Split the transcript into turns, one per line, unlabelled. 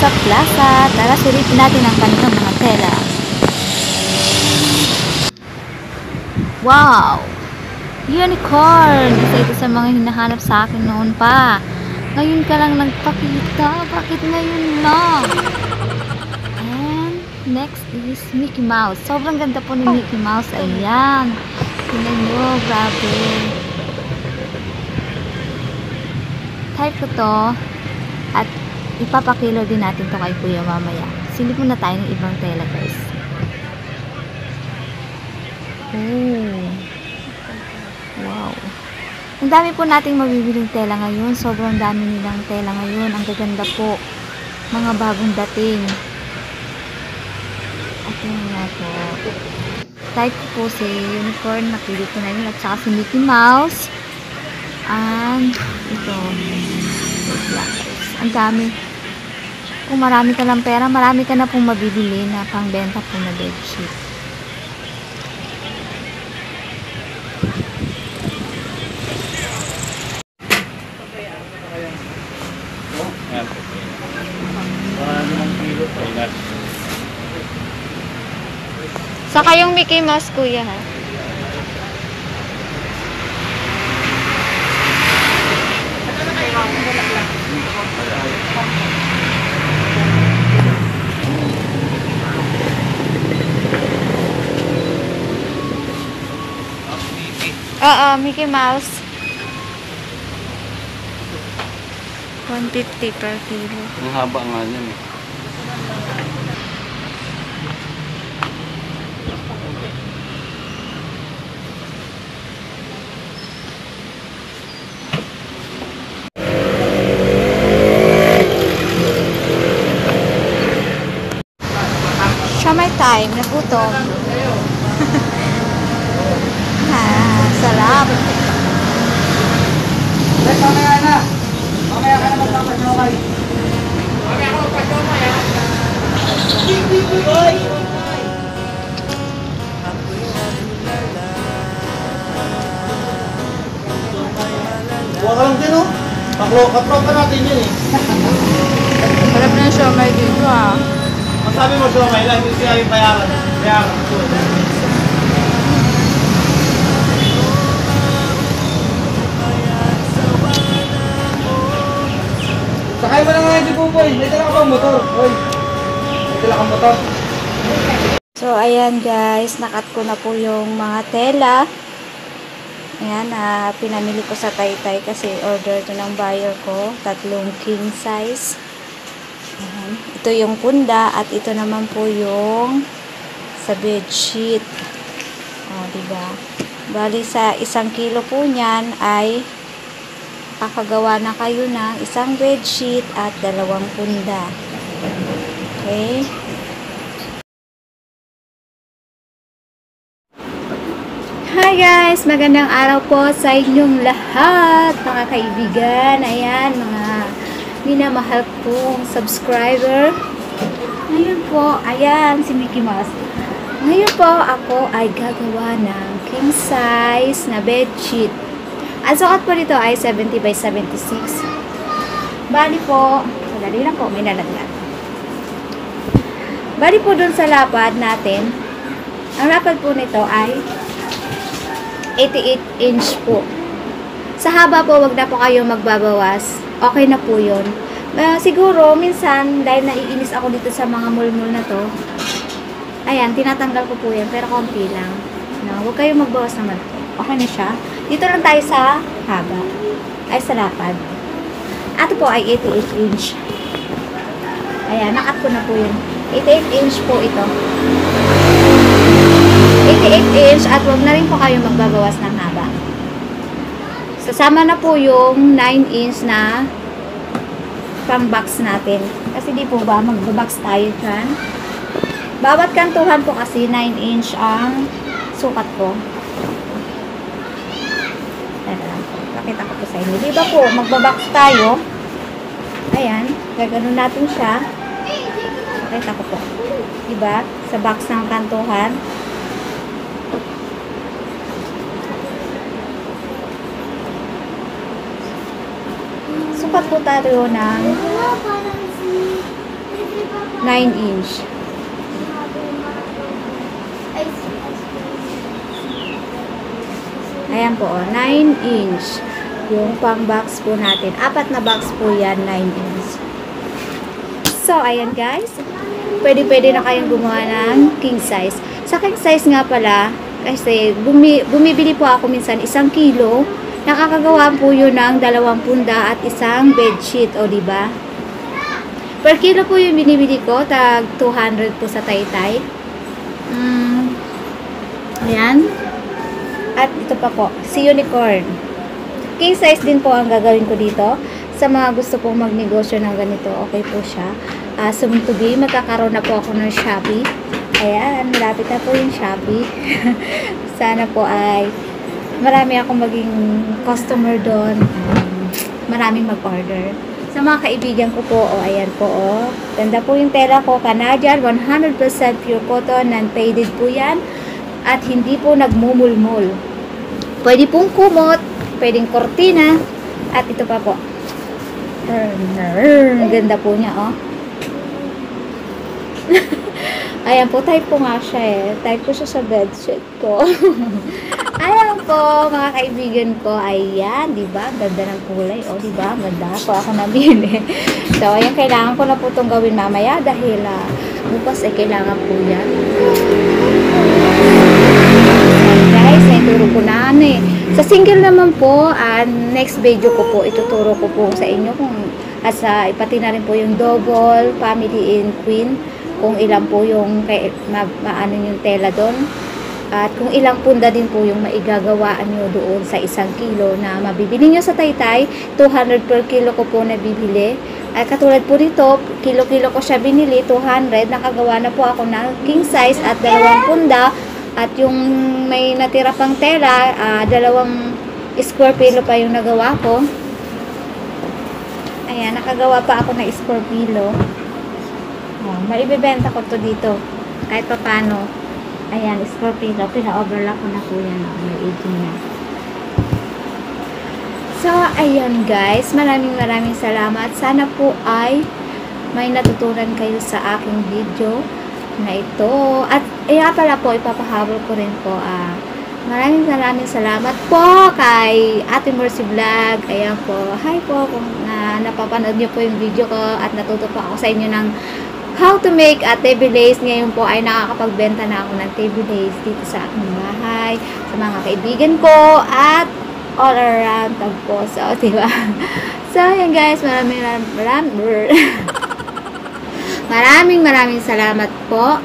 sa plaza. Tara, sulitin natin ang kanilang mga tela. Wow! Unicorn! Isa ito sa mga hinahanap sa akin noon pa. Ngayon ka lang nagpakita. Bakit ngayon lang? And next is Mickey Mouse. Sobrang ganda po ni Mickey Mouse. Ayan. Tingnan nyo. Grabe. Type ko to. At ipapakilo din natin to kay Kuya mamaya. Silip muna tayo ng ibang tela guys. Oh. Wow. Ang dami po nating mabibiling tela ngayon. Sobrang dami nilang tela ngayon. Ang gaganda po. Mga bagong dating. At yun nga po. Type po si Unicorn. Napili ko na yun. At saka si Mickey Mouse. And ito. Ang dami. Kung marami ka lang pera, marami ka na pong mabibili na pangbenta po na bedsheet.
Ayan po. Mga limang kilo.
Saka yung Mickey Mouse, kuya, ha? Oo, Mickey Mouse. 150 per kilo.
Ang haba nga niyan eh.
Siya may time, nagutom. ah, sarap.
Mamaya na. Mamaya ka na magpapasokay. Mamaya ako magpasokay ha. Hoy! Huwag ka lang din oh. Paklo, katropa natin yun eh.
Sarap na siya may dito ah.
Masabi mo siya, may lang, hindi siya yung bayaran. Bayaran. Sakay mo na nga yung Buboy. May dala ka bang motor? Hoy. Dala kang motor.
So, ayan guys, nakat ko na po yung mga tela. Ayan, na pinamili ko sa Taytay kasi order to ng buyer ko. Tatlong king size. Ayan. Ito yung punda at ito naman po yung sa bedsheet. O, diba? Bali sa isang kilo po niyan ay kakagawa na kayo ng isang bedsheet at dalawang punda. Okay? Hi guys! Magandang araw po sa inyong lahat, mga kaibigan. Ayan, mga minamahal kong subscriber. Ngayon po, ayan, si Mickey Mouse. Ngayon po, ako ay gagawa ng king size na bedsheet. Ang sukat po nito ay 70 by 76. Bali po, madali lang po, may nalagyan. Bali po dun sa lapad natin, ang lapad po nito ay 88 inch po. Sa haba po, wag na po kayo magbabawas. Okay na po yun. Uh, siguro, minsan, dahil naiinis ako dito sa mga mulmul na to, ayan, tinatanggal ko po yan, pero konti lang. No, huwag kayo magbawas naman po. Okay na siya. Dito lang tayo sa haba. Ay, sa lapad. Ato po ay 88 inch. Ayan, nakat ko na po yun. 88 inch po ito. 88 inch at wag na rin po kayo magbabawas ng haba. Sasama na po yung 9 inch na pang box natin. Kasi di po ba magbabox tayo dyan. Bawat kantuhan po kasi 9 inch ang sukat ko. Tara po. Pakita ko po sa inyo. Di ba po, magbabox tayo. Ayan. Gaganon natin siya. Pakita ko po. Diba? Sa box ng kantuhan. Sukat po tayo ng 9 inch. Ayan po, oh, 9 inch. Yung pang box po natin. Apat na box po yan, 9 inch. So, ayan guys. Pwede-pwede na kayong gumawa ng king size. Sa king size nga pala, kasi bumi, bumibili po ako minsan isang kilo. Nakakagawa po yun ng dalawang punda at isang bedsheet, o ba? Per kilo po yung binibili ko, tag 200 po sa taytay. Mm, ayan. At ito pa po, si unicorn. King size din po ang gagawin ko dito. Sa mga gusto pong magnegosyo ng ganito, okay po siya. Uh, soon to be, magkakaroon na po ako ng Shopee. Ayan, malapit na po yung Shopee. Sana po ay marami akong maging customer doon. Maraming mag-order. Sa mga kaibigan ko po, oh, ayan po, oh. Ganda po yung tela ko, Canadian, 100% pure cotton, non-faded po yan. At hindi po nagmumulmul. Pwede pong kumot, pwedeng kortina, at ito pa po. Ganda po niya, oh. Ayan po, type ko nga siya eh. Type ko siya sa bedsheet ko. Ayan po, mga kaibigan ko. Ayan, di ba? Ganda ng kulay. O, di ba? Ganda po ako nabili. so, ayan, kailangan ko na po itong gawin mamaya dahil uh, bukas ay kailangan po yan. So, guys, naituro ko na ano eh. Sa single naman po, uh, next video ko po, ituturo ko po sa inyo kung at sa ipati na rin po yung double, family in queen kung ilang po yung ma, maano yung tela doon. At kung ilang punda din po yung maigagawaan nyo doon sa isang kilo na mabibili nyo sa taytay 200 per kilo ko po nabibili. At katulad po dito kilo-kilo ko siya binili 200 nakagawa na po ako ng king size at dalawang punda. At yung may natira pang tela uh, dalawang square kilo pa yung nagawa ko. Ayan nakagawa pa ako ng square kilo Oh, maibibenta ko to dito. Kahit pa paano. Ayan, Scorpio. Pina-overlock ko na po yan. May 18 na. So, ayan guys. Maraming maraming salamat. Sana po ay may natutunan kayo sa aking video na ito. At, eh pala po, ipapahabol ko rin po. Ah, maraming maraming salamat po kay Ate Mercy Vlog. Ayan po. Hi po kung na, napapanood niyo po yung video ko at natuto po ako sa inyo ng how to make a table lace. Ngayon po ay nakakapagbenta na ako ng table lace dito sa aking bahay, sa mga kaibigan ko, at all around po. So, diba? So, yan guys, maraming maraming maraming maraming salamat po